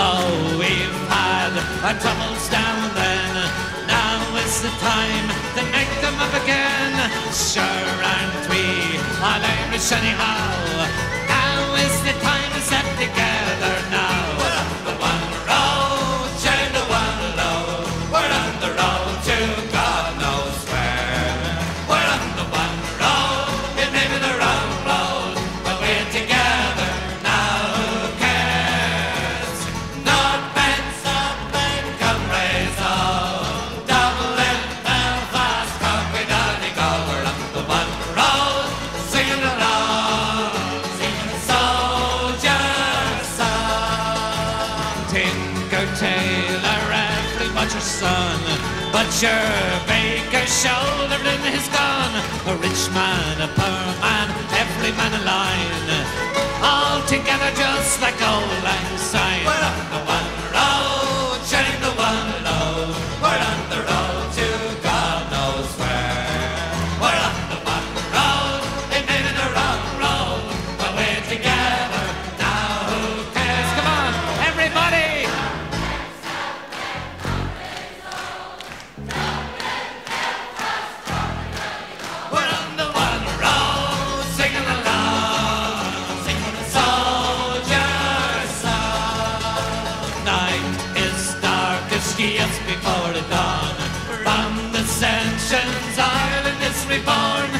Although we've had our troubles down then, now is the time to make them up again. Sure, aren't we all Irish anyhow? Tailor, every butcher's son. Butcher, baker, shouldered in his gun. A rich man, a poor man, every man a line. All together nation's Ireland is reborn.